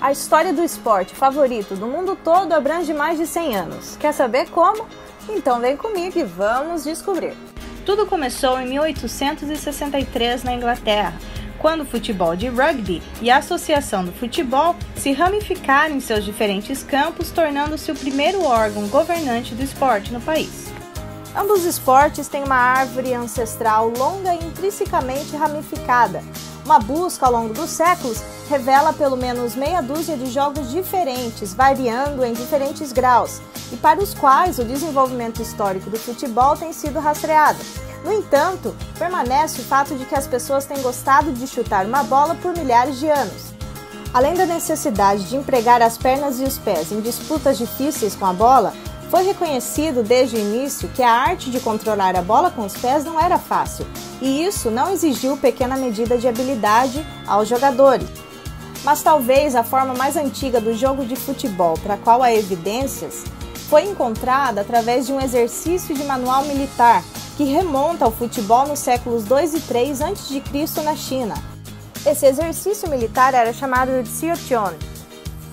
A história do esporte favorito do mundo todo abrange mais de 100 anos. Quer saber como? Então vem comigo e vamos descobrir. Tudo começou em 1863 na Inglaterra, quando o futebol de rugby e a Associação do Futebol se ramificaram em seus diferentes campos, tornando-se o primeiro órgão governante do esporte no país. Ambos esportes têm uma árvore ancestral longa e intrinsecamente ramificada. Uma busca ao longo dos séculos revela pelo menos meia dúzia de jogos diferentes, variando em diferentes graus, e para os quais o desenvolvimento histórico do futebol tem sido rastreado. No entanto, permanece o fato de que as pessoas têm gostado de chutar uma bola por milhares de anos. Além da necessidade de empregar as pernas e os pés em disputas difíceis com a bola, foi reconhecido desde o início que a arte de controlar a bola com os pés não era fácil, e isso não exigiu pequena medida de habilidade aos jogadores. Mas talvez a forma mais antiga do jogo de futebol para a qual há evidências foi encontrada através de um exercício de manual militar que remonta ao futebol nos séculos 2 e 3 a.C. na China. Esse exercício militar era chamado de Xiaotian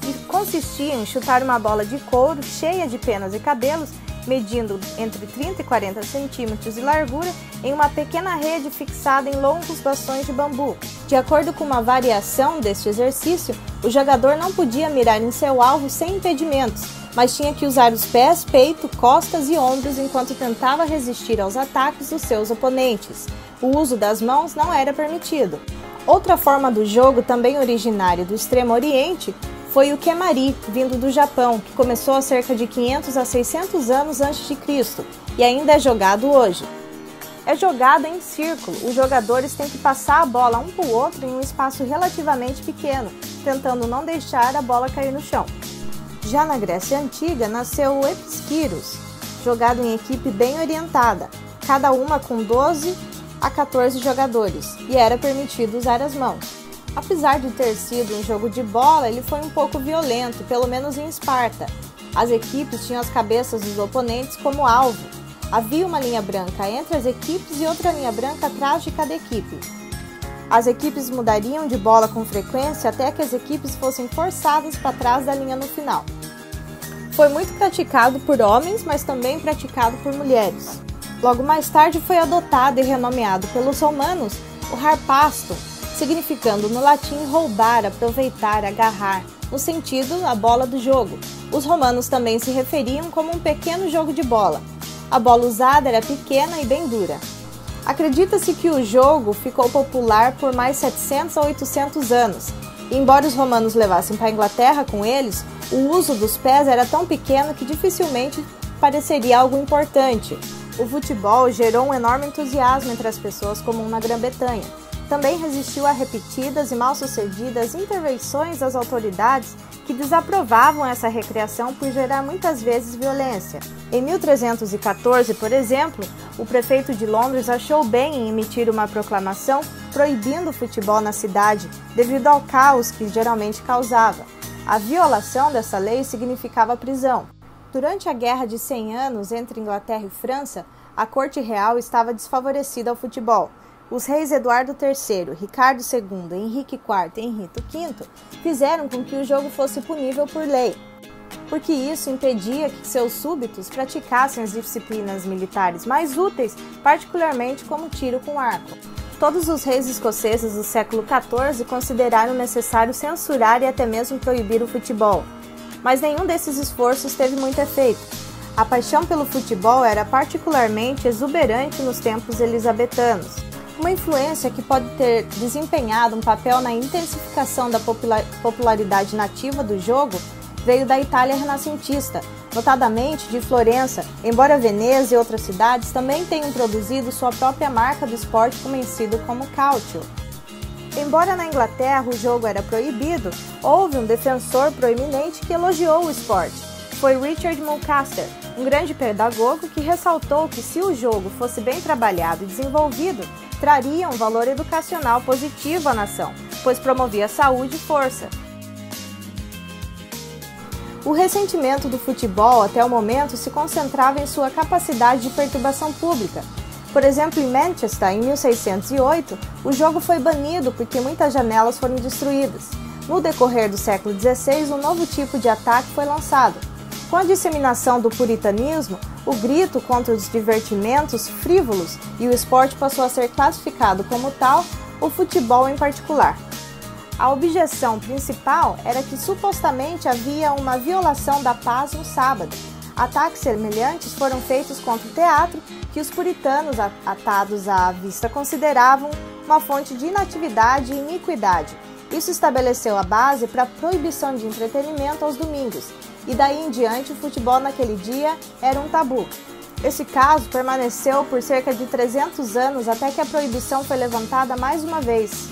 e consistia em chutar uma bola de couro cheia de penas e cabelos, medindo entre 30 e 40 centímetros de largura, em uma pequena rede fixada em longos bastões de bambu. De acordo com uma variação deste exercício, o jogador não podia mirar em seu alvo sem impedimentos, mas tinha que usar os pés, peito, costas e ombros enquanto tentava resistir aos ataques dos seus oponentes. O uso das mãos não era permitido. Outra forma do jogo, também originária do Extremo Oriente, foi o Kemari, vindo do Japão, que começou há cerca de 500 a 600 anos antes de Cristo e ainda é jogado hoje. É jogado em círculo, os jogadores têm que passar a bola um para o outro em um espaço relativamente pequeno, tentando não deixar a bola cair no chão. Já na Grécia Antiga nasceu o Episquiros, jogado em equipe bem orientada, cada uma com 12 a 14 jogadores, e era permitido usar as mãos. Apesar de ter sido um jogo de bola, ele foi um pouco violento, pelo menos em Esparta. As equipes tinham as cabeças dos oponentes como alvo. Havia uma linha branca entre as equipes e outra linha branca atrás de cada equipe. As equipes mudariam de bola com frequência até que as equipes fossem forçadas para trás da linha no final. Foi muito praticado por homens, mas também praticado por mulheres. Logo mais tarde foi adotado e renomeado pelos romanos o harpasto, significando no latim roubar, aproveitar, agarrar, no sentido a bola do jogo. Os romanos também se referiam como um pequeno jogo de bola. A bola usada era pequena e bem dura. Acredita-se que o jogo ficou popular por mais 700 a 800 anos. Embora os romanos levassem para a Inglaterra com eles, o uso dos pés era tão pequeno que dificilmente pareceria algo importante. O futebol gerou um enorme entusiasmo entre as pessoas comum na Grã-Bretanha. Também resistiu a repetidas e mal-sucedidas intervenções das autoridades que desaprovavam essa recreação por gerar muitas vezes violência. Em 1314, por exemplo, o prefeito de Londres achou bem em emitir uma proclamação proibindo o futebol na cidade devido ao caos que geralmente causava. A violação dessa lei significava prisão. Durante a Guerra de 100 Anos entre Inglaterra e França, a corte real estava desfavorecida ao futebol. Os reis Eduardo III, Ricardo II, Henrique IV e Henrique V fizeram com que o jogo fosse punível por lei, porque isso impedia que seus súbitos praticassem as disciplinas militares mais úteis, particularmente como tiro com arco. Todos os reis escoceses do século XIV consideraram necessário censurar e até mesmo proibir o futebol, mas nenhum desses esforços teve muito efeito. A paixão pelo futebol era particularmente exuberante nos tempos elisabetanos, uma influência que pode ter desempenhado um papel na intensificação da popularidade nativa do jogo veio da Itália renascentista, notadamente de Florença, embora Veneza e outras cidades também tenham produzido sua própria marca do esporte conhecido como calcio. Embora na Inglaterra o jogo era proibido, houve um defensor proeminente que elogiou o esporte. Foi Richard Mulcaster, um grande pedagogo que ressaltou que se o jogo fosse bem trabalhado e desenvolvido, traria um valor educacional positivo à nação, pois promovia saúde e força, o ressentimento do futebol até o momento se concentrava em sua capacidade de perturbação pública. Por exemplo, em Manchester, em 1608, o jogo foi banido porque muitas janelas foram destruídas. No decorrer do século XVI, um novo tipo de ataque foi lançado. Com a disseminação do puritanismo, o grito contra os divertimentos frívolos e o esporte passou a ser classificado como tal, o futebol em particular. A objeção principal era que supostamente havia uma violação da paz no sábado. Ataques semelhantes foram feitos contra o teatro, que os puritanos atados à vista consideravam uma fonte de inatividade e iniquidade. Isso estabeleceu a base para a proibição de entretenimento aos domingos, e daí em diante o futebol naquele dia era um tabu. Esse caso permaneceu por cerca de 300 anos até que a proibição foi levantada mais uma vez.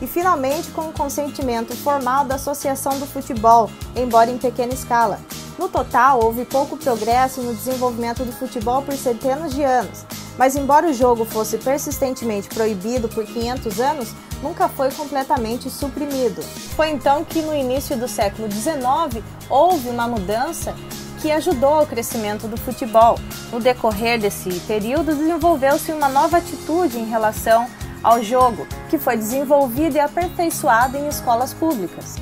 E finalmente com o consentimento formal da Associação do Futebol, embora em pequena escala. No total, houve pouco progresso no desenvolvimento do futebol por centenas de anos, mas embora o jogo fosse persistentemente proibido por 500 anos, nunca foi completamente suprimido. Foi então que no início do século XIX houve uma mudança que ajudou ao crescimento do futebol. No decorrer desse período, desenvolveu-se uma nova atitude em relação ao jogo, que foi desenvolvida e aperfeiçoada em escolas públicas.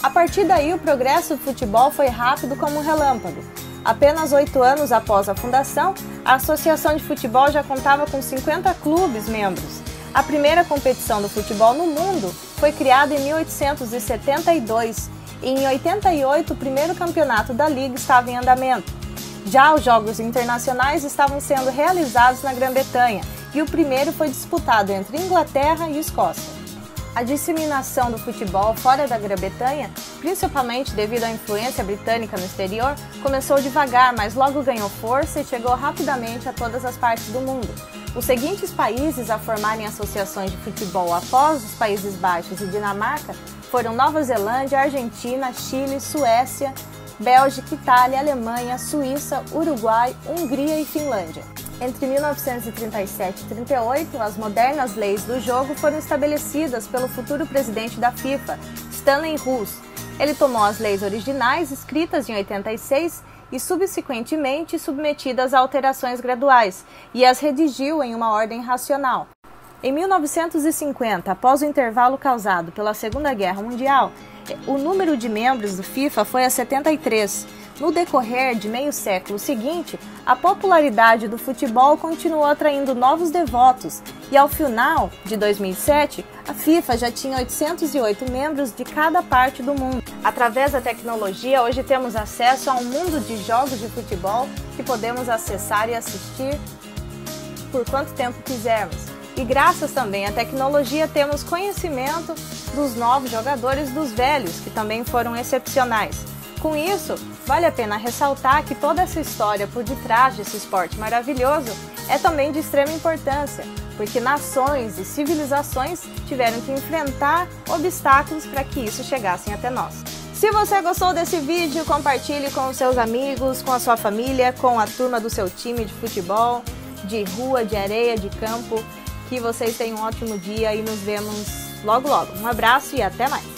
A partir daí, o progresso do futebol foi rápido como um relâmpago. Apenas oito anos após a fundação, a Associação de Futebol já contava com 50 clubes membros. A primeira competição do futebol no mundo foi criada em 1872 e em 88 o primeiro campeonato da liga estava em andamento. Já os jogos internacionais estavam sendo realizados na Grã-Bretanha e o primeiro foi disputado entre Inglaterra e Escócia. A disseminação do futebol fora da Grã-Bretanha, principalmente devido à influência britânica no exterior, começou devagar, mas logo ganhou força e chegou rapidamente a todas as partes do mundo. Os seguintes países a formarem associações de futebol após os Países Baixos e Dinamarca foram Nova Zelândia, Argentina, Chile, Suécia, Bélgica, Itália, Alemanha, Suíça, Uruguai, Hungria e Finlândia. Entre 1937 e 38, as modernas leis do jogo foram estabelecidas pelo futuro presidente da FIFA, Stanley Rous. Ele tomou as leis originais, escritas em 86, e subsequentemente submetidas a alterações graduais, e as redigiu em uma ordem racional. Em 1950, após o intervalo causado pela Segunda Guerra Mundial, o número de membros do FIFA foi a 73 no decorrer de meio século seguinte, a popularidade do futebol continuou atraindo novos devotos e ao final de 2007, a FIFA já tinha 808 membros de cada parte do mundo. Através da tecnologia, hoje temos acesso a um mundo de jogos de futebol que podemos acessar e assistir por quanto tempo quisermos. E graças também à tecnologia temos conhecimento dos novos jogadores dos velhos, que também foram excepcionais. Com isso, vale a pena ressaltar que toda essa história por detrás desse esporte maravilhoso é também de extrema importância, porque nações e civilizações tiveram que enfrentar obstáculos para que isso chegasse até nós. Se você gostou desse vídeo, compartilhe com os seus amigos, com a sua família, com a turma do seu time de futebol, de rua, de areia, de campo. Que vocês tenham um ótimo dia e nos vemos logo logo. Um abraço e até mais!